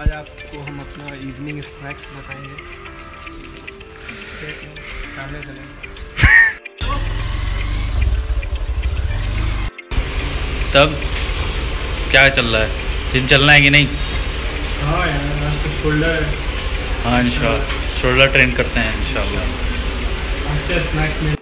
आज आपको हम अपना इवनिंग स्नैक्स बताएँगे। सामने चलें। तब क्या चल रहा है? जिम चलना है कि नहीं? हाँ यार आज तो शोल्डर हाँ। इंशाल्लाह। शोल्डर ट्रेन करते हैं इंशाल्लाह। स्नैक्स में